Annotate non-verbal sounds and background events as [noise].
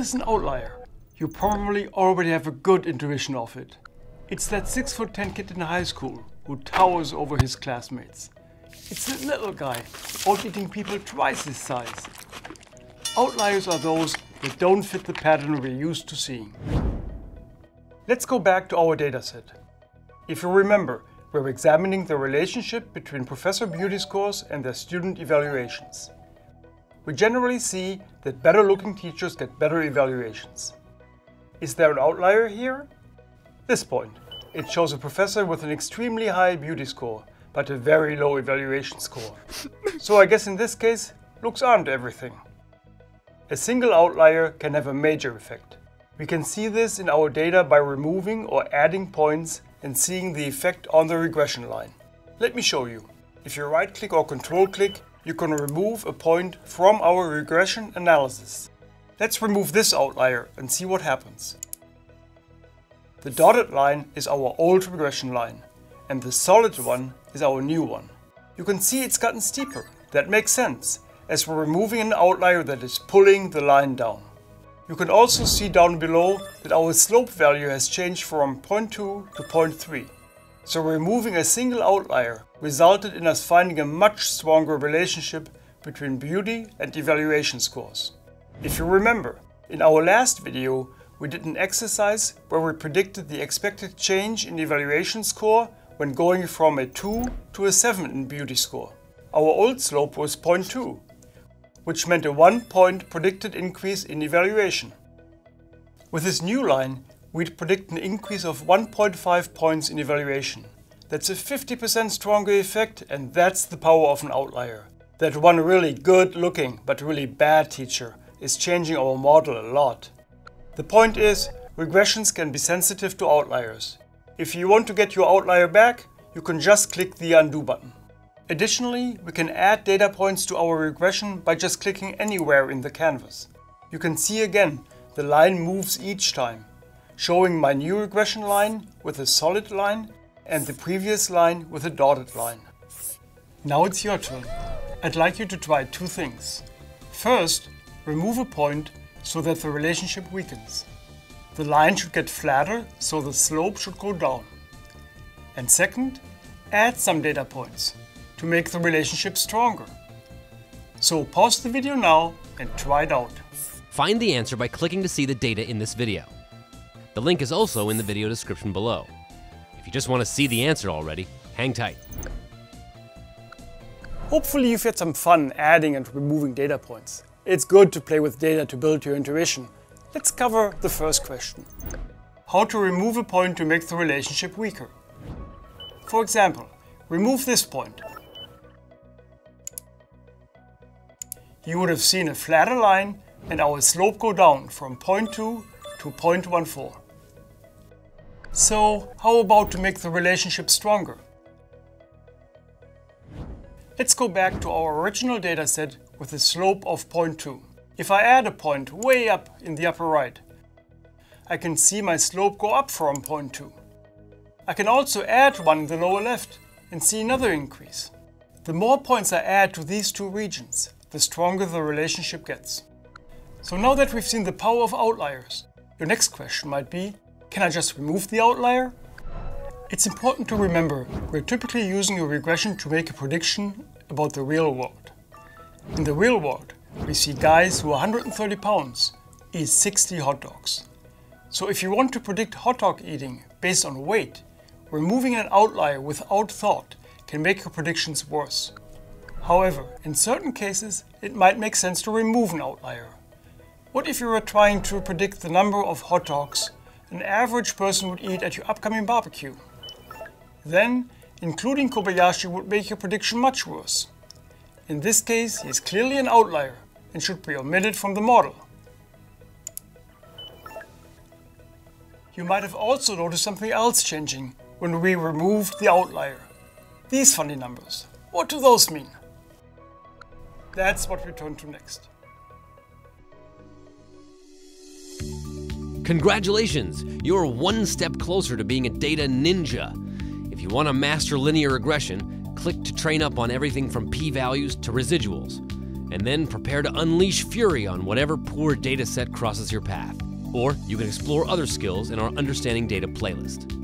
Is an outlier? You probably already have a good intuition of it. It's that 6 foot 10 kid in high school who towers over his classmates. It's the little guy, out-eating people twice his size. Outliers are those that don't fit the pattern we're used to seeing. Let's go back to our dataset. If you remember, we're examining the relationship between professor beauty scores and their student evaluations. We generally see that better looking teachers get better evaluations. Is there an outlier here? This point. It shows a professor with an extremely high beauty score, but a very low evaluation score. [laughs] so I guess in this case, looks aren't everything. A single outlier can have a major effect. We can see this in our data by removing or adding points and seeing the effect on the regression line. Let me show you. If you right click or control click, you can remove a point from our regression analysis. Let's remove this outlier and see what happens. The dotted line is our old regression line and the solid one is our new one. You can see it's gotten steeper. That makes sense as we're removing an outlier that is pulling the line down. You can also see down below that our slope value has changed from 0.2 to 0.3. So removing a single outlier resulted in us finding a much stronger relationship between beauty and evaluation scores. If you remember, in our last video we did an exercise where we predicted the expected change in evaluation score when going from a 2 to a 7 in beauty score. Our old slope was 0.2 which meant a one point predicted increase in evaluation. With this new line, we'd predict an increase of 1.5 points in evaluation. That's a 50% stronger effect and that's the power of an outlier. That one really good looking but really bad teacher is changing our model a lot. The point is, regressions can be sensitive to outliers. If you want to get your outlier back, you can just click the undo button. Additionally, we can add data points to our regression by just clicking anywhere in the canvas. You can see again, the line moves each time, showing my new regression line with a solid line and the previous line with a dotted line. Now it's your turn. I'd like you to try two things. First, remove a point so that the relationship weakens. The line should get flatter so the slope should go down. And second, add some data points to make the relationship stronger. So pause the video now and try it out. Find the answer by clicking to see the data in this video. The link is also in the video description below. If you just want to see the answer already, hang tight. Hopefully you've had some fun adding and removing data points. It's good to play with data to build your intuition. Let's cover the first question. How to remove a point to make the relationship weaker. For example, remove this point you would have seen a flatter line and our slope go down from 0.2 to 0.14. So how about to make the relationship stronger? Let's go back to our original dataset with a slope of 0.2. If I add a point way up in the upper right, I can see my slope go up from 0.2. I can also add one in the lower left and see another increase. The more points I add to these two regions, the stronger the relationship gets. So now that we've seen the power of outliers, your next question might be, can I just remove the outlier? It's important to remember we're typically using a regression to make a prediction about the real world. In the real world, we see guys who are 130 pounds eat 60 hot dogs. So if you want to predict hot dog eating based on weight, removing an outlier without thought can make your predictions worse. However, in certain cases, it might make sense to remove an outlier. What if you were trying to predict the number of hot dogs an average person would eat at your upcoming barbecue? Then, including Kobayashi would make your prediction much worse. In this case, he is clearly an outlier and should be omitted from the model. You might have also noticed something else changing when we removed the outlier. These funny numbers. What do those mean? That's what we turn to next. Congratulations! You're one step closer to being a data ninja. If you want to master linear regression, click to train up on everything from p-values to residuals. and then prepare to unleash fury on whatever poor data set crosses your path. Or you can explore other skills in our Understanding Data playlist.